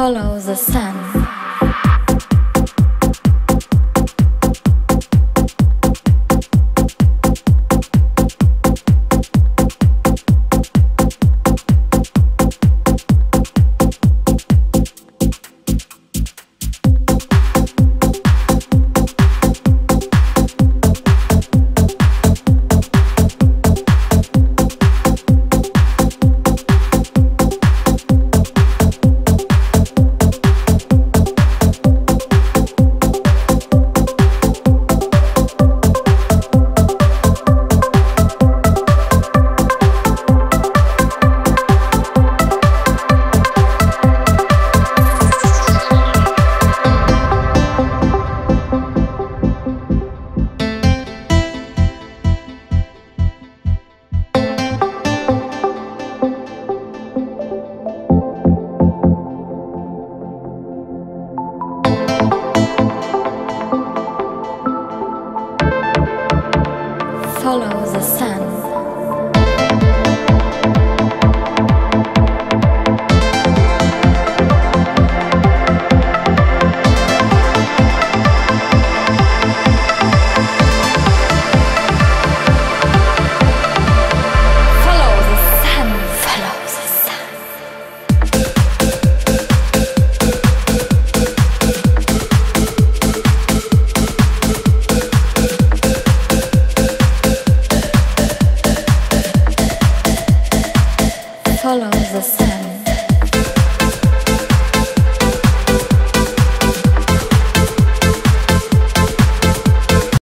follow the sun. follow the sun.